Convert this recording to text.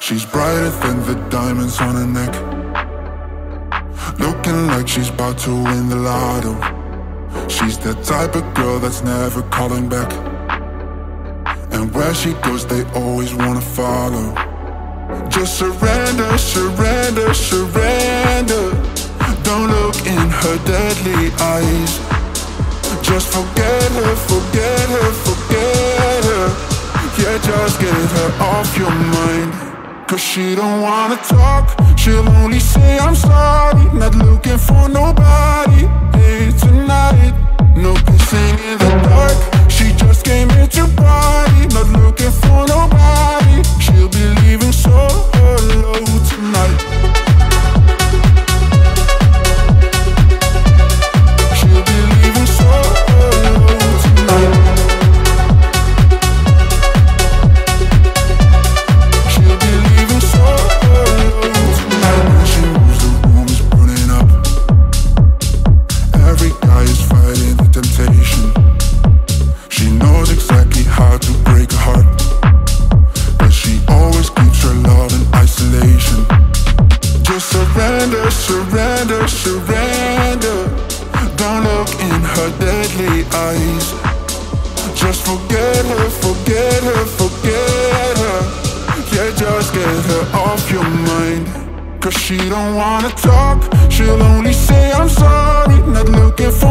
She's brighter than the diamonds on her neck. Looking like she's about to win the lotto. She's the type of girl that's never calling back. And where she goes, they always wanna follow. Just surrender, surrender, surrender. Don't look in her deadly eyes. Just forget her, forget her, forget her. Yeah, just get her off your mind. Cause she don't wanna talk, she'll only say I'm sorry. Not looking for surrender, surrender. Don't look in her deadly eyes. Just forget her, forget her, forget her. Yeah, just get her off your mind. Cause she don't wanna talk, she'll only say I'm sorry. Not looking for